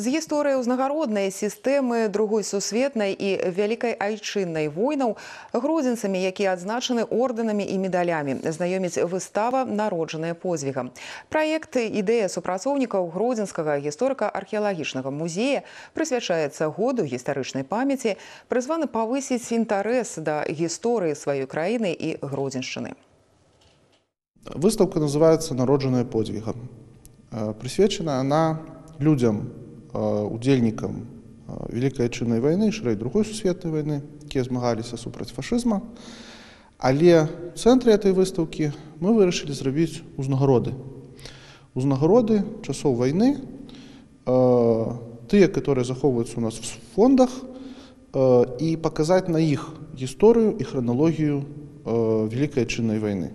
З гісторыі ўзнагароднай сістэмы другой сусветнай і вялікай айчыннай войнаў гродзенцамі, якія адзначаны ордэнамі і медалямі, знаёміць выстава народжаная позвігам. Праект ідэя супрацоўнікаў гродзенскага гісторыка-археалагічнага музея прысвячаецца году гістарычнай памяці, прызваны павысіць інтарэс да гісторыі сваёй краіны і гродзеншчыны. Выставка называется «Народженная подвигом». Э, Присвячена она людям, э, удзельнікам э, Великай Айчыннай вайны, шырэй другой сусветнай вайны, якія змагаліся супраць фашызма. Але ў цэнтры этой выставкі мы вырашылі зрабіць узнагароды. Узнагароды часоў вайны, тыя, которые захоўваюцца у нас в фондах, і паказаць на іх гісторыю і храналогію Великай Айчыннай вайны.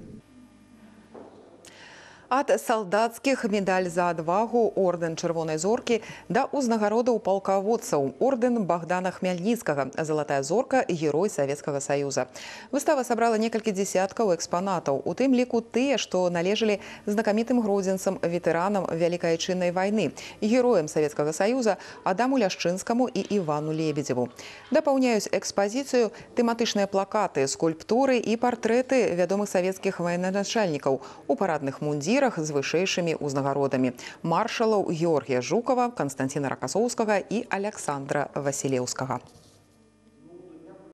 Ад салдацкіх медаль за адвагу ордэн чырвонай зоркі да ўзнагародаў палкаводцаў ордэн богдана хмяльніцкага залатая зорка герой савецкага саюза. Выстава сабрала некалькі дзесяткаў экспанатаў у тым ліку тыя што належалі знакамітым гродзенцам ветэранам вялікай айчыннай вайны героем савецкага саюза адаму ляшчынскаму і івану лебедзеву. Дапаўняюць экспазіцыю тэматычныя плакаты скульптуры і партрэты вядомых савецкіх военачальнікаў у парадных мундзірах мундзірах з вышэйшымі ўзнагародамі маршалаў Георгія Жукава, Канстанціна Ракасоўскага і Александра Васілеўскага.